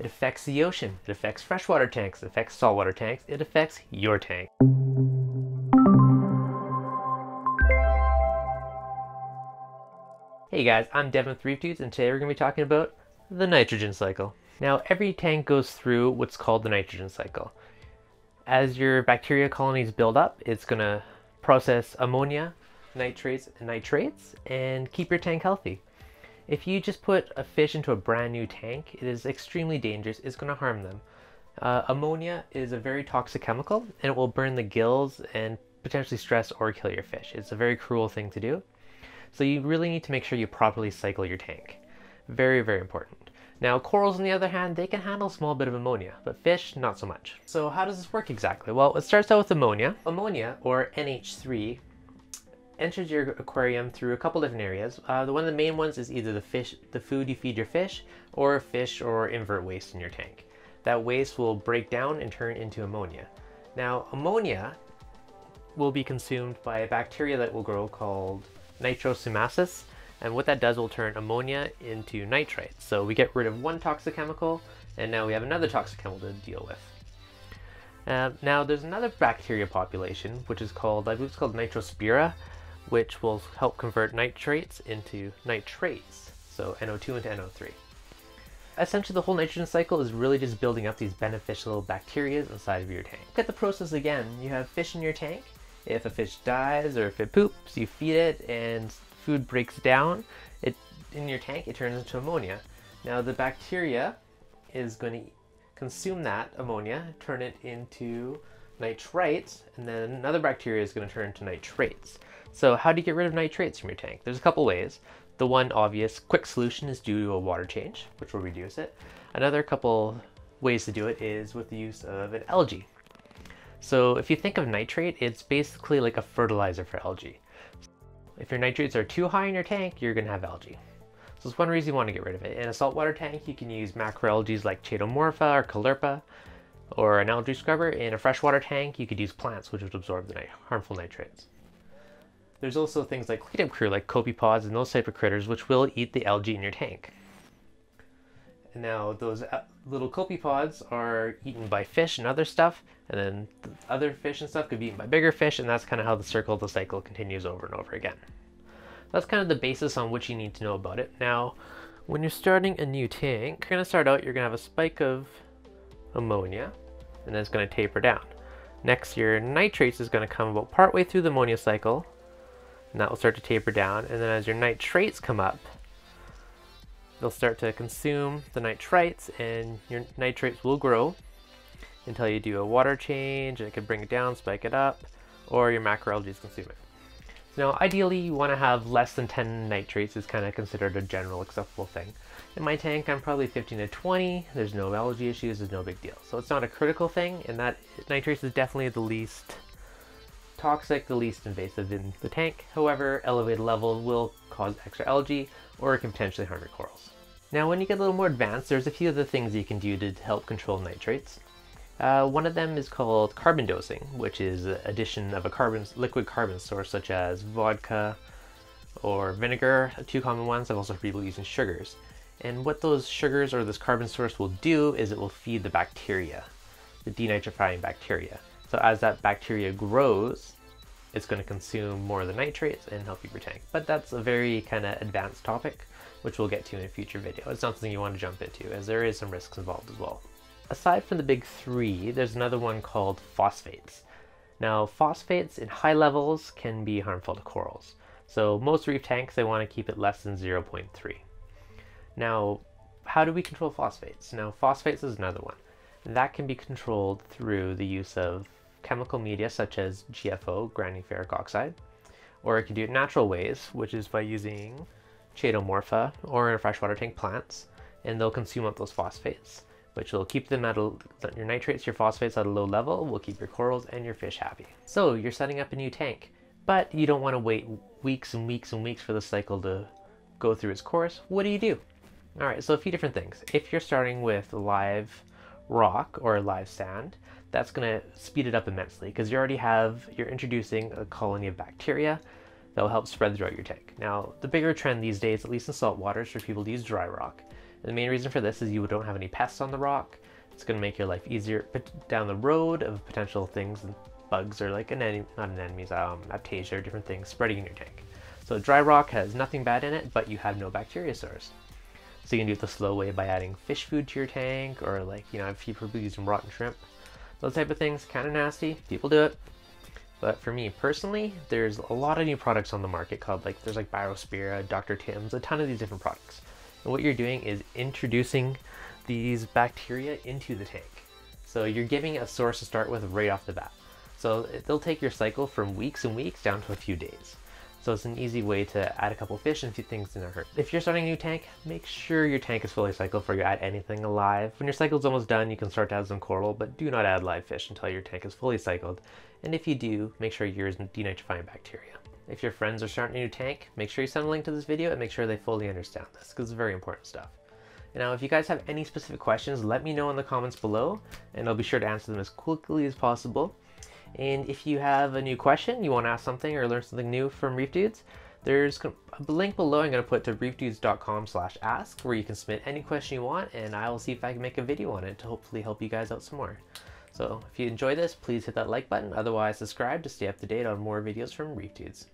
It affects the ocean. It affects freshwater tanks. It affects saltwater tanks. It affects your tank. Hey guys, I'm Devin with Reef and today we're going to be talking about the nitrogen cycle. Now, every tank goes through what's called the nitrogen cycle. As your bacteria colonies build up, it's going to process ammonia, nitrites, and nitrates, and keep your tank healthy. If you just put a fish into a brand new tank, it is extremely dangerous. It's going to harm them. Uh, ammonia is a very toxic chemical, and it will burn the gills and potentially stress or kill your fish. It's a very cruel thing to do. So you really need to make sure you properly cycle your tank. Very, very important. Now corals on the other hand, they can handle a small bit of ammonia, but fish, not so much. So how does this work exactly? Well, it starts out with ammonia. Ammonia, or NH3, enters your aquarium through a couple different areas. Uh, the one of the main ones is either the fish, the food you feed your fish, or fish or invert waste in your tank. That waste will break down and turn into ammonia. Now, ammonia will be consumed by a bacteria that will grow called nitrosomonas, and what that does will turn ammonia into nitrite. So we get rid of one toxic chemical, and now we have another toxic chemical to deal with. Uh, now there's another bacteria population, which is called, I believe it's called Nitrospira, which will help convert nitrites into nitrates, so NO2 into NO3. Essentially the whole nitrogen cycle is really just building up these beneficial bacteria inside of your tank. Look at the process again. You have fish in your tank. If a fish dies or if it poops, you feed it and food breaks down, it in your tank it turns into ammonia. Now the bacteria is going to consume that ammonia, turn it into nitrites, and then another bacteria is going to turn into nitrates. So how do you get rid of nitrates from your tank? There's a couple ways. The one obvious quick solution is due to a water change, which will reduce it. Another couple ways to do it is with the use of an algae. So if you think of nitrate, it's basically like a fertilizer for algae. If your nitrates are too high in your tank, you're going to have algae. So it's one reason you want to get rid of it. In a saltwater tank, you can use macroalgae like Chaetomorpha or Caulerpa, or an algae scrubber. In a freshwater tank, you could use plants, which would absorb the harmful nitrates. There's also things like cleanup crew, like copepods and those type of critters, which will eat the algae in your tank. And now those uh, little copepods are eaten by fish and other stuff, and then the other fish and stuff could be eaten by bigger fish, and that's kind of how the circle the cycle continues over and over again. That's kind of the basis on which you need to know about it. Now, when you're starting a new tank, you're going to start out, you're going to have a spike of ammonia, and then it's going to taper down. Next, your nitrates is going to come about partway through the ammonia cycle, and that will start to taper down. And then as your nitrates come up, they'll start to consume the nitrites, and your nitrates will grow until you do a water change, and it can bring it down, spike it up, or your macroalgae is consume Now, ideally, you want to have less than 10 nitrates is kind of considered a general acceptable thing. In my tank, I'm probably 15 to 20. There's no algae issues. There's no big deal. So it's not a critical thing, and that nitrates is definitely the least toxic, the least invasive in the tank. However, elevated levels will cause extra algae, or it can potentially harm your corals. Now, when you get a little more advanced, there's a few other things you can do to help control nitrates. Uh, one of them is called carbon dosing, which is addition of a carbon liquid carbon source such as vodka or vinegar, two common ones. I've also heard people using sugars. And what those sugars or this carbon source will do is it will feed the bacteria, the denitrifying bacteria. So as that bacteria grows, it's going to consume more of the nitrates and help you your tank. But that's a very kind of advanced topic, which we'll get to in a future video. It's not something you want to jump into, as there is some risks involved as well. Aside from the big three, there's another one called phosphates. Now, phosphates in high levels can be harmful to corals. So most reef tanks, they want to keep it less than 0.3. Now, how do we control phosphates? Now, phosphates is another one. That can be controlled through the use of chemical media such as GFO, granular ferric oxide, or it can do it natural ways, which is by using chaetomorpha or in a freshwater tank plants, and they'll consume up those phosphates which will keep them at a, your nitrates, your phosphates at a low level, will keep your corals and your fish happy. So you're setting up a new tank, but you don't want to wait weeks and weeks and weeks for the cycle to go through its course. What do you do? All right, so a few different things. If you're starting with live rock or live sand, that's going to speed it up immensely because you already have, you're introducing a colony of bacteria that will help spread throughout your tank. Now, the bigger trend these days, at least in salt waters, for people to use dry rock The main reason for this is you don't have any pests on the rock. It's going to make your life easier down the road of potential things and bugs or like an anemone, not an um, aptasia or different things spreading in your tank. So dry rock has nothing bad in it, but you have no bacteria source. So you can do it the slow way by adding fish food to your tank or like, you know, if people using rotten shrimp. Those type of things, kind of nasty. People do it. But for me personally, there's a lot of new products on the market called like, there's like Bio-Spira, Dr. Tim's, a ton of these different products. And what you're doing is introducing these bacteria into the tank. So you're giving a source to start with right off the bat. So they'll take your cycle from weeks and weeks down to a few days. So it's an easy way to add a couple fish and a few things in a hurt. If you're starting a new tank, make sure your tank is fully cycled before you add anything alive. When your cycle's almost done, you can start to add some coral, but do not add live fish until your tank is fully cycled. And if you do, make sure yours are denitrifying bacteria. If your friends are starting a new tank, make sure you send a link to this video and make sure they fully understand this, because it's very important stuff. Now, if you guys have any specific questions, let me know in the comments below, and I'll be sure to answer them as quickly as possible. And if you have a new question, you want to ask something or learn something new from Reef Dudes, there's a link below I'm going to put to reefdudes.com slash ask where you can submit any question you want and I will see if I can make a video on it to hopefully help you guys out some more. So if you enjoy this, please hit that like button. Otherwise, subscribe to stay up to date on more videos from Reef Dudes.